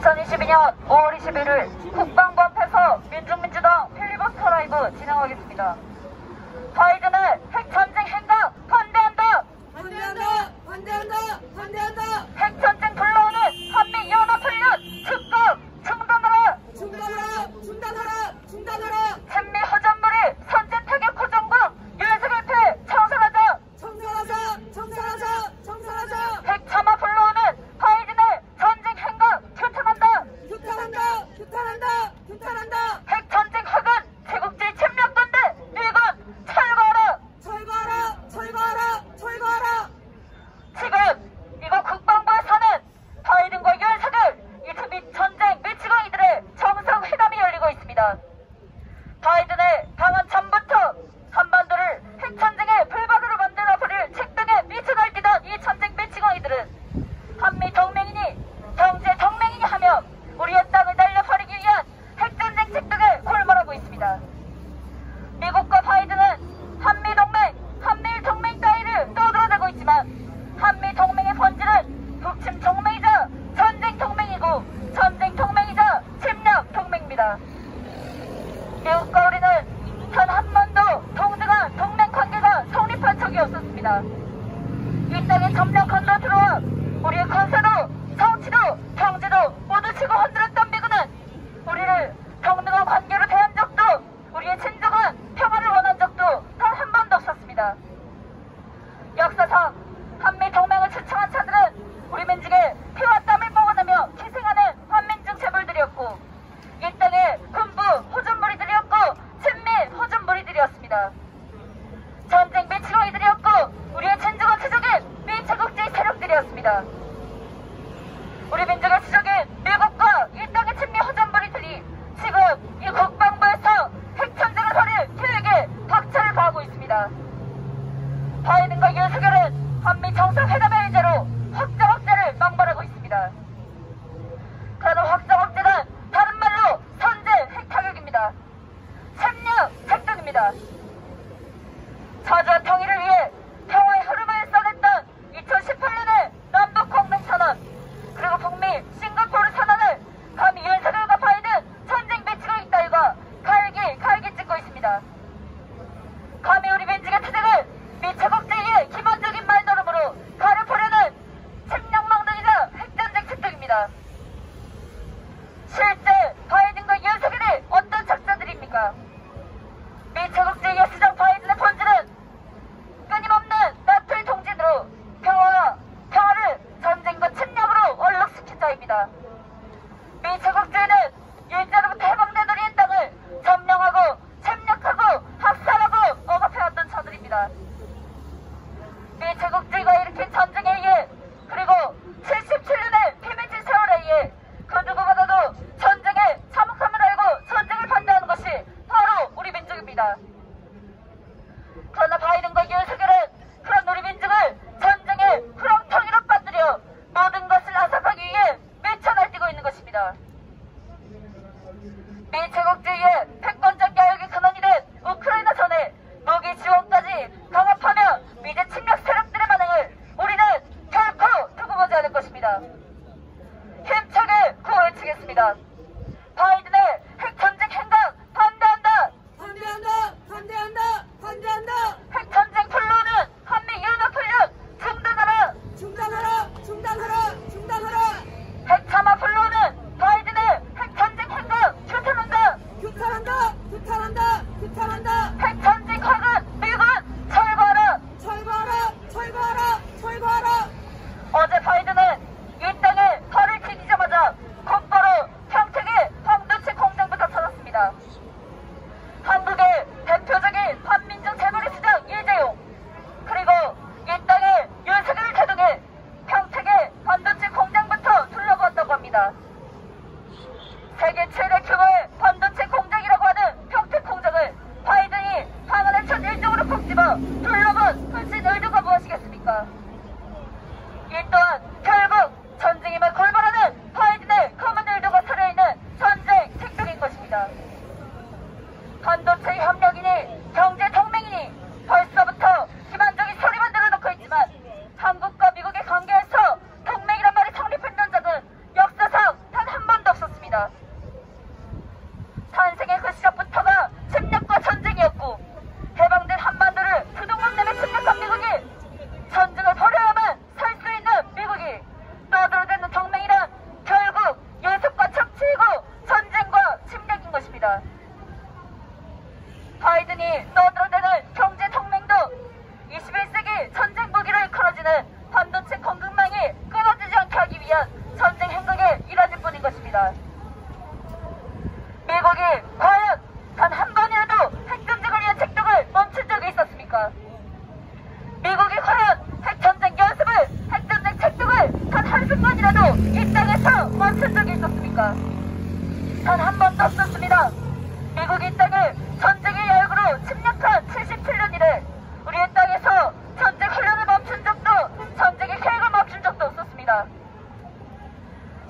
2022년 5월 21일 국방부 앞에서 민중민주당 필리버스터 라이브 진행하겠습니다. 저희들은 还没通 우리 민족의 수적에 미국과 일당의 친미 허전벌이 들이 지금 이 국방부에서 핵전쟁을 벌일 계획에 박차를 가하고 있습니다. 바이든과 윤석열은 한미 정상회담의 의제로 확장 확대를 망발하고 있습니다. 그러나 확장 확대는 다른 말로 선제 핵타격입니다. 생략 핵전입니다. 자주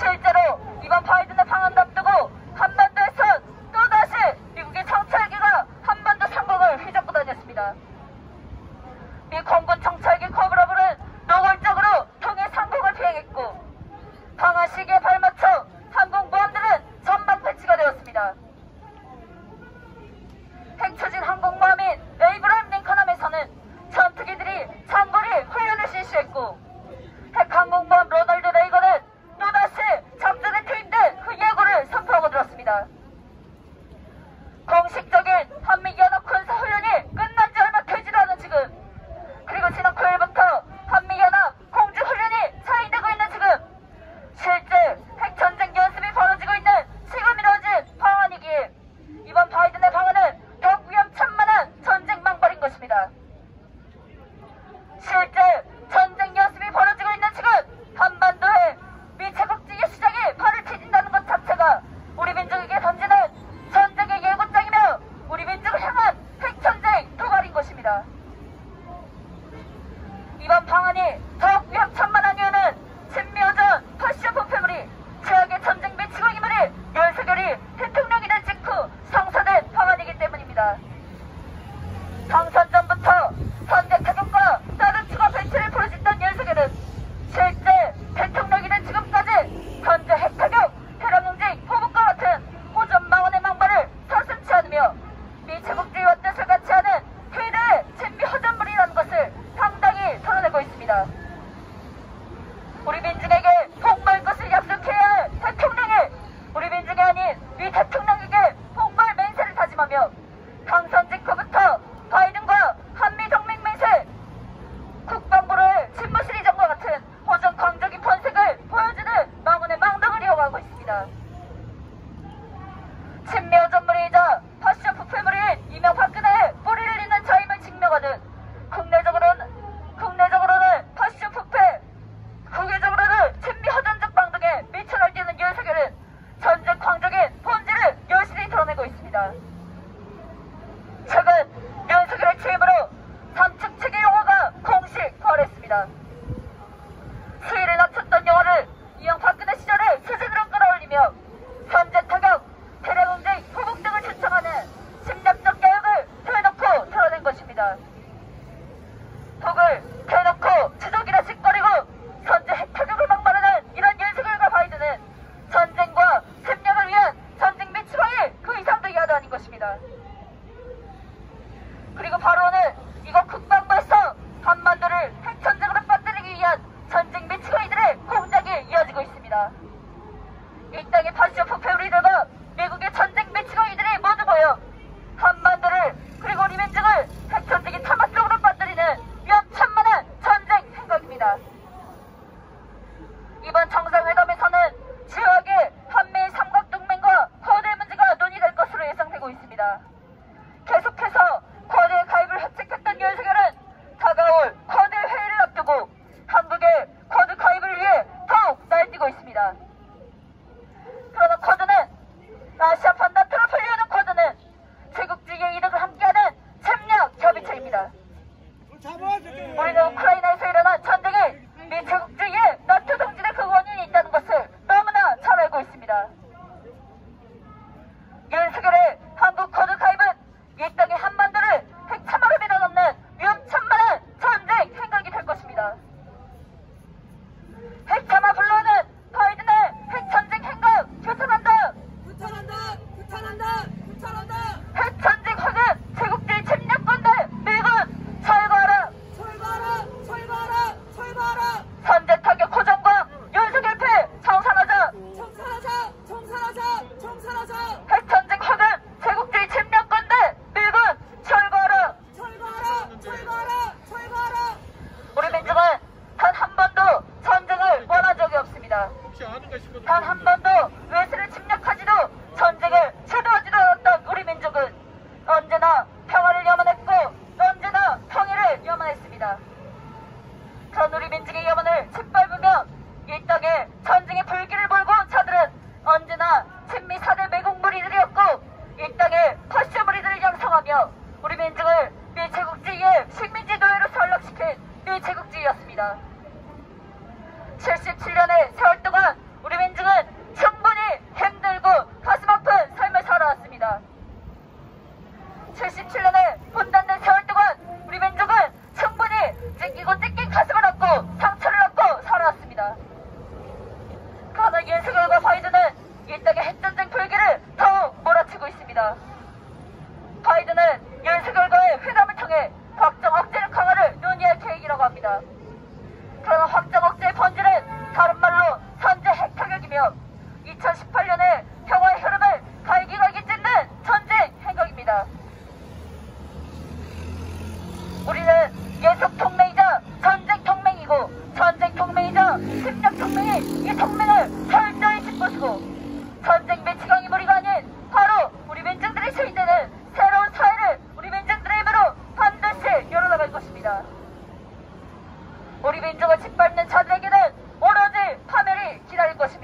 실제로 이번 바이든의 방한도 앞두고 한반도에선 또다시 미국의 정찰기가 한반도 상공을 휘젓고 다녔습니다. 미 공군 정찰기 코브라브는 노골적으로 통해 상공을 비행했고 방한 시기에 발맞춰 항공모함들은 전방 배치가 되었습니다. 핵추진 항공모함인 에이브람 링컨함에서는 전투기들이 장거리 훈련을 실시했고 핵항공모함 로널드 레이건은 또다시 작전에 투입된 그 예고를 선포하고 들었습니다. 공식적인 한미연합 군사훈련이 끝난 지 얼마 되지도 않은 지금 그리고 지난 9일부터 한미연합 공주훈련이 차이되고 있는 지금 실제 핵전쟁 연습이 벌어지고 있는 지금 이루어진 방안이기에 이번 바이든의 방안은 더욱 위험천만한 전쟁 망발인 것입니다. 실제 전쟁 연습이 벌어지고 있는 지금 한반도에 미 제국주의 시장이 발을 디딘다는 것 자체가 우리 민족에게 던지는 전쟁의 예고장이며 우리 민족을 향한 핵전쟁 도발인 것입니다. 이번 방안이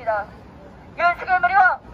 파멸이 기다릴 것